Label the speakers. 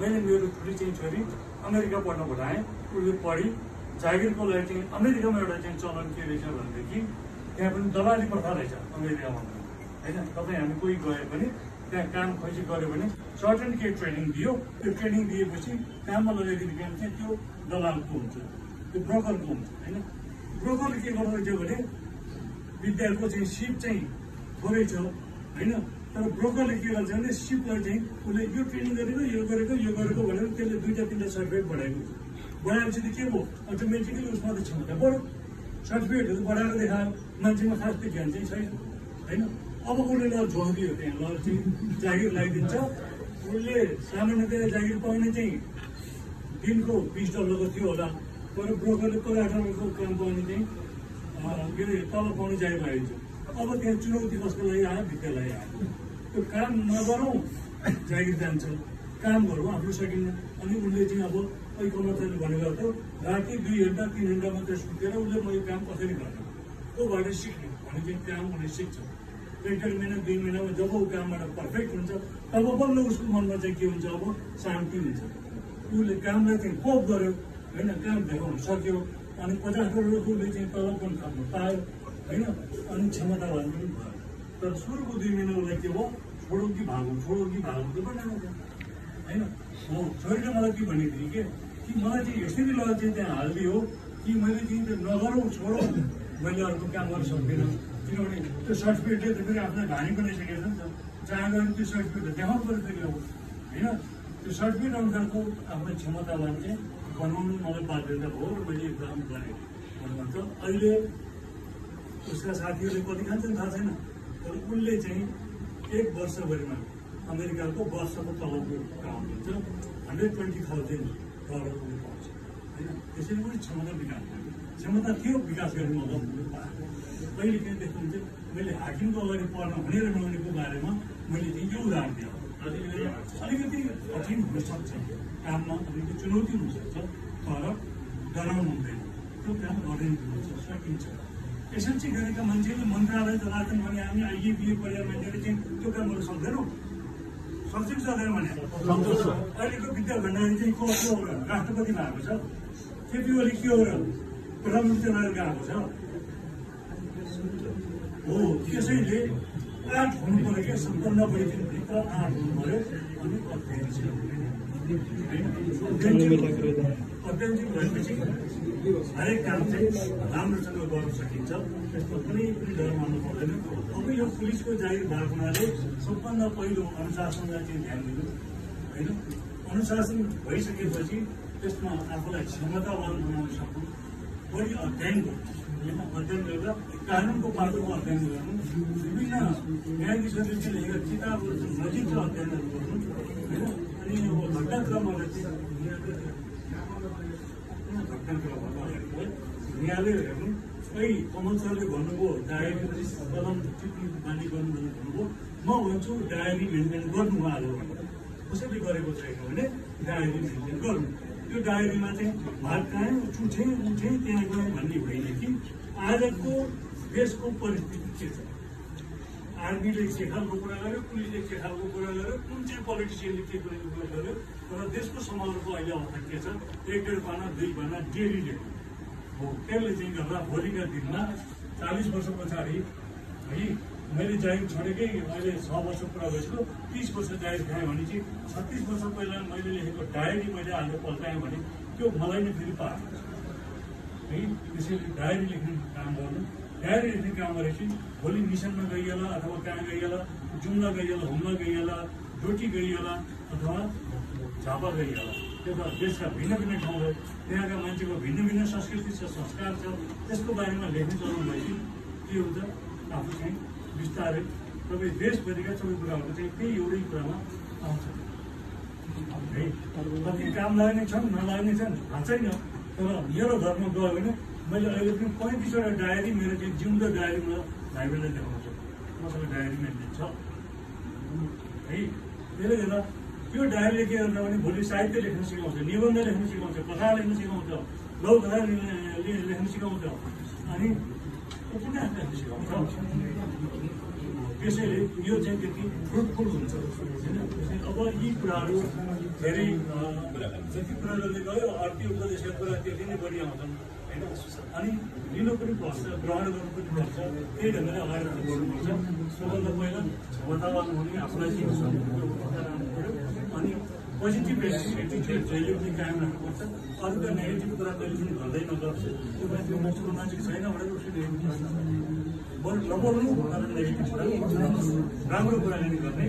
Speaker 1: मैले मेरो ठुली चाहिँ छोरी अमेरिका पढ्न पठाएँ उसले पढी जागिरको लागि चाहिँ अमेरिकामा एउटा चाहिँ चलन के रहेछ भनेदेखि त्यहाँ पनि दलाली प्रथा रहेछ अमेरिकामा। होइन तपाईँ हामी कोही गए पनि त्यहाँ काम खोजी गऱ्यो भने सर्टन केही ट्रेनिङ दियो। त्यो ट्रेनिङ दिएपछि काममा लगाइदिने काम चाहिँ त्यो दलालको हुन्छ त्यो ब्रोकरको हुन्छ होइन? ब्रोकरले के गर्दो रहेछ भने विद्यार्थीको चाहिँ सिप चाहिँ थोरै छ होइन? तर ब्रोकरले के गर्छ भने सिपलाई चाहिँ उसले यो ट्रेनिङ गरेको यो गरेको यो गरेको भनेर त्यसले दुईवटा तिनवटा सर्टिफिकेट बढाएको बढाएपछि त के भयो? अटोमेटिकली उसमा त क्षमता बढ्यो। सर्टिफिकेटहरू बढाएर देखायो। मान्छेमा खास त्यो ज्ञान चाहिँ छैन। होइन? अब उसले ल झोकिदियो त्यहाँ ल जागिर लगाइदिन्छ। उसले सामान्यतया जागिर पाउने चाहिँ दिनको बिस डलरको थियो होला। तर ब्रोकरले पचास डलरको काम पाउने चाहिँ के अरे तल पाउने जागिर लगाइदिन्छ। अब त्यहाँ चुनौती कसको लागि आयो विद्यालय आयो त्यो काम नगरौँ। जागिर जान्छ। काम गरौँ आफ्नो सकिन्न। अनि उसले चाहिँ अब कोही कर्मचारीले भनेको जस्तो राति दुई घन्टा तिन घन्टा मात्रै सुतेर उसले म यो काम कसरी गर्ने? ऊबाट सिक्ने? भने चाहिँ काम उसले सिक्छ। एक डेढ महिना दुई महिनामा जब ऊ कामबाट पर्फेक्ट हुन्छ तब बल्ल उसको मनमा चाहिँ के हुन्छ अब? शान्ति हुन्छ। उसले कामलाई चाहिँ कोप गर्यो होइन? काम देखाउन सक्यो। अनि पचास करोड उसले चाहिँ तलब पनि खानु पायो होइन? अनि क्षमतावान पनि भयो। तर सुरुको दुई महिना उसलाई के भयो छोडो कि भागौँ छोडो कि भागौँ त्यो पनि होइन हो छोरीले मलाई के भनेको थिएँ कि कि मलाई चाहिँ यसरी लगेर चाहिँ त्यहाँ हालिदियो कि मैले चाहिँ त्यो नगरौँ छोडौँ मैले अर्को काम गर्न सक्दिनँ किनभने त्यो सर्टिफिकेटले त फेरि आफ्नो घानी बनाइसकेको छ नि त जहाँ गएर त्यो सर्टिफिकेट देखाउनु पऱ्यो फेरि अब होइन त्यो सर्टिफिकेट अनुसारको आफ्नो क्षमतावान चाहिँ बनाउनु मलाई बाध्यता भयो र मैले एकदम गरेँ भन्नुहुन्छ अहिले उसका साथीहरूले कति खान्छन् थाहा छैन तर उसले चाहिँ एक वर्षभरिमा अमेरिकाको वर्षको तलबको काम हुन्छ हन्ड्रेड ट्वेन्टी थाउजन्ड डलर उसले पाउँछ होइन त्यसरी पनि क्षमता विकास गर्यो क्षमता थियो विकास गर्ने उसले पायो कहिले काहीँ देख्नुहुन्छ मैले हाकिमको अगाडि पढ्न भनेर नहुनेको बारेमा मैले चाहिँ यो उदाहरण दिएँ अलिकति कठिन हुनसक्छ काममा अलिकति चुनौती हुनसक्छ तर डराउनु हुँदैन त्यो काम गर्दै हुन्छ सकिन्छ एसएलसी गरेका मान्छेले मन्त्रालय चलाउँछन् भने हामी आइए बिए पढेका मान्छेले चाहिँ त्यो काम गर्न सक्दैनौँ सक्छ सक्दैन भने अहिलेको विद्या भण्डारी चाहिँ को को राष्ट्रपति भएको छ केपी ओली के हो र प्रधानमन्त्री बनाएर गएको छ हो त्यसैले आठ हुनु पऱ्यो क्या सम्पन्न परिचयभित्र आठ हुनु पऱ्यो भएपछि हरेक काम चाहिँ राम्रोसँग गर्न सकिन्छ। त्यसमा कुनै पनि डर मान्नु पर्दैन। अब यो पुलिसको जागिर भएको हुनाले सबभन्दा पहिलो अनुशासनलाई चाहिँ ध्यान दिनु होइन? अनुशासन भइसकेपछि त्यसमा आफूलाई क्षमतावान बनाउन सक्नु बढी अध्ययन गर्नु अध्ययन गरेर कानुनको पाटोमा अध्ययन गर्नु विभिन्न न्यायाधीशहरूले लेखेका किताबहरू नजिक अध्ययनहरू गर्नु होइन अनि अब घटनाक्रमहरू चाहिँ घटनाक्रमहरू अगाडिलाई न्यायालय हेर्नु है कमल सरले भन्नुभयो डायरी कलम टिप्पी बानी गर्नु भन्नुभयो म भन्छु डायरी मेन्टेन गर्नु। उहाँहरू कसैले गरेको छैन भने डायरी मेन्टेन गर्नु त्यो डायरीमा चाहिँ भात खाएँ चुठेँ उठेँ त्यहाँ गएँ भन्ने होइन। आजको देशको परिस्थिति के छ? आर्मीले के खालको कुरा गर्यो पुलिसले के खालको कुरा गर्यो कुन चाहिँ पोलिटिसियनले के कुरा गर्यो तर देशको समाजको अहिले अवस्था के छ? एक डेढ पाना दुई पाना डेलीले हो त्यसले चाहिँ गर्दा भोलिका दिनमा चालिस वर्ष पछाडि है मैले जागिर छोडेकै अहिले छ वर्ष पुरा भइसक्यो तिस वर्ष जागिर खाएँ भने चाहिँ छत्तिस वर्ष पहिला मैले लेखेको डायरी मैले आज पल्टाएँ भने त्यो मलाई नै फेरि पाएको छ। है त्यसैले डायरी लेख्ने काम गर्नु डायरी लेख्ने काम गरेपछि भोलि मिसनमा गइएला अथवा कहाँ गइएला जुम्ला गइएला हुम्ला गइएला डोटी गइएला अथवा झापा गइएला त्यो देशका भिन्न भिन्न ठाउँहरू त्यहाँका मान्छेको भिन्न भिन्न संस्कृति छ संस्कार छ त्यसको बारेमा लेख्ने चलाउनु भएपछि के हुन्छ आफू चाहिँ बिस्तारै सबै देशभरिका सबै कुराहरू चाहिँ त्यही एउटै कुरामा आउँछ है कति काम लाग्ने छन् नलाग्ने छन् थाहा छैन तर मेरो घरमा गयो भने मैले अहिले पनि पैँतिसवटा डायरी मेरो चाहिँ जिउँदो डायरी म भाइबललाई देखाउन सक्छु मसँग डायरी मेन्टेन छ है त्यसले गर्दा त्यो डायरीले के गर्छ भने भोलि साहित्य लेख्न सिकाउँछ निबन्ध लेख्न सिकाउँछ कथा लेख्न सिकाउँछ लौ कथा लेख्न सिकाउँछ अनि उपन्यास लेख्न सिकाउँछ त्यसैले यो चाहिँ त्यति फ्रुटफुल हुन्छ होइन अब यी कुराहरू धेरै जति कुरा गर्दै गयो अर्को उपदेशका कुरा त्यति नै बढी आउँछन् होइन अनि लिनु पनि पर्छ ग्रहण गर्नु पनि पर्छ त्यही ढङ्गले अगाडि बढ्नुपर्छ सबभन्दा पहिला क्षमतावान हुने आफूलाई अनि पोजिटिभ एटिट्युड जहिले पनि कायम राख्नुपर्छ अरूका नेगेटिभ कुरा कहिले पनि भन्दै नगर्छ त्यो मान्छे मसँग मान्छे छैन भनेर उसले बरु नबोल्नु राम्रो कुराकानी गर्ने।